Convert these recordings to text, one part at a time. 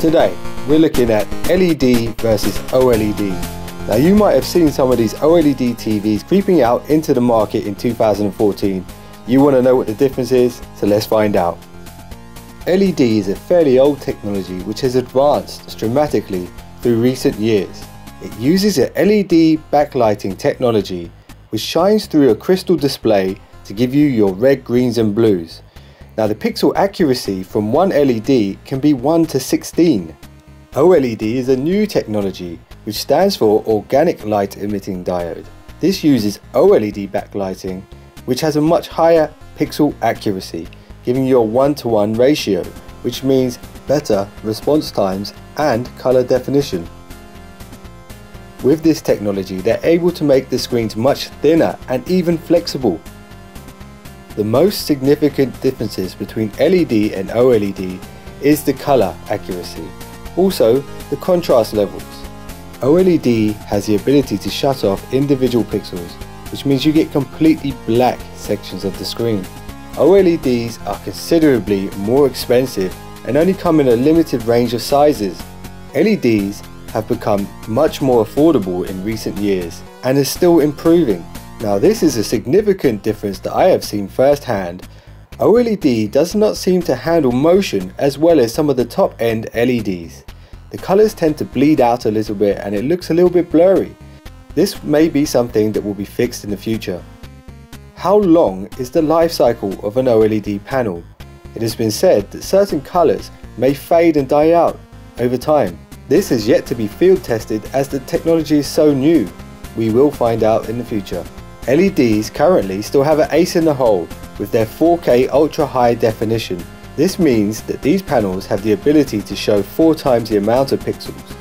Today, we're looking at LED versus OLED. Now you might have seen some of these OLED TVs creeping out into the market in 2014. You want to know what the difference is, so let's find out. LED is a fairly old technology which has advanced dramatically through recent years. It uses a LED backlighting technology which shines through a crystal display to give you your red, greens and blues. Now the pixel accuracy from one LED can be 1 to 16. OLED is a new technology which stands for Organic Light Emitting Diode. This uses OLED backlighting which has a much higher pixel accuracy giving you a 1 to 1 ratio which means better response times and color definition. With this technology they're able to make the screens much thinner and even flexible the most significant differences between LED and OLED is the color accuracy, also the contrast levels. OLED has the ability to shut off individual pixels, which means you get completely black sections of the screen. OLEDs are considerably more expensive and only come in a limited range of sizes. LEDs have become much more affordable in recent years and are still improving. Now this is a significant difference that I have seen firsthand. OLED does not seem to handle motion as well as some of the top end LEDs. The colours tend to bleed out a little bit and it looks a little bit blurry. This may be something that will be fixed in the future. How long is the life cycle of an OLED panel? It has been said that certain colours may fade and die out over time. This is yet to be field tested as the technology is so new. We will find out in the future. LEDs currently still have an ace in the hole with their 4K ultra high definition. This means that these panels have the ability to show 4 times the amount of pixels.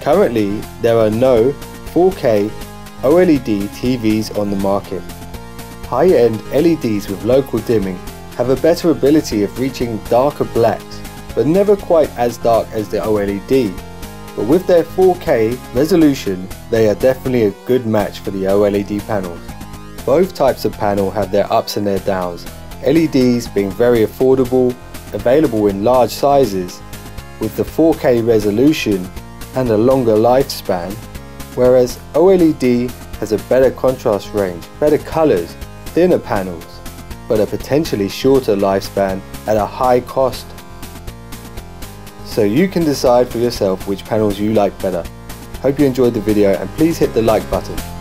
Currently there are no 4K OLED TVs on the market. High-end LEDs with local dimming have a better ability of reaching darker blacks, but never quite as dark as the OLED. But with their 4K resolution, they are definitely a good match for the OLED panels. Both types of panel have their ups and their downs, LEDs being very affordable, available in large sizes, with the 4K resolution and a longer lifespan, whereas OLED has a better contrast range, better colours, thinner panels, but a potentially shorter lifespan at a high cost. So you can decide for yourself which panels you like better. Hope you enjoyed the video and please hit the like button.